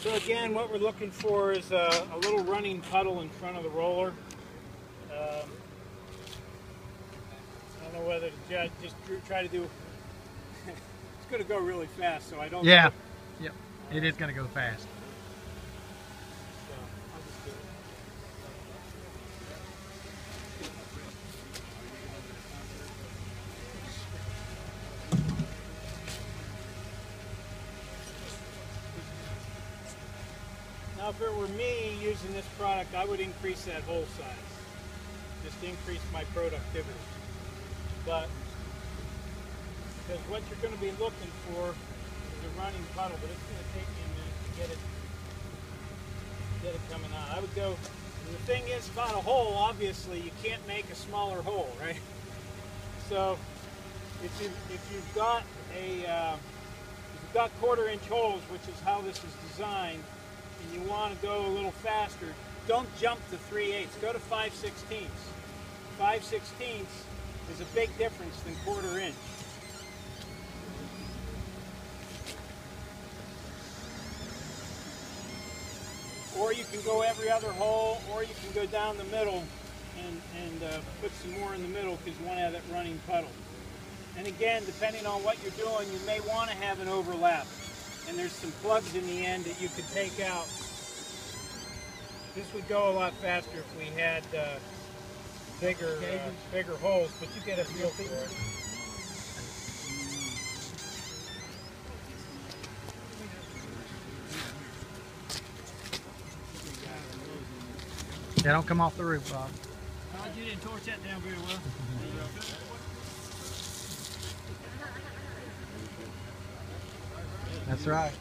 So again, what we're looking for is a, a little running puddle in front of the roller. Um, I don't know whether to ju- just try to do. it's going to go really fast, so I don't. Yeah. Yep. It is going to go fast. Now, if it were me using this product, I would increase that hole size. Just increase my productivity. But, because what you're going to be looking for is a running puddle, but it's going to take me a minute to get it get it coming out. I would go. The thing is about a hole, obviously, you can't make a smaller hole, right? So, if you if you've got a uh, if you've got quarter inch holes, which is how this is designed, and you want to go a little faster, don't jump to 3 eighths. Go to 5 sixteenths. 5 sixteenths is a big difference than quarter inch. or you can go every other hole, or you can go down the middle and, and uh, put some more in the middle because you want to have that running puddle. And again, depending on what you're doing, you may want to have an overlap. And there's some plugs in the end that you could take out. This would go a lot faster if we had uh, bigger, uh, bigger holes, but you get a feel for it. Yeah, don't come off the roof, Bob. Uh, you didn't torch that down very well. That's right.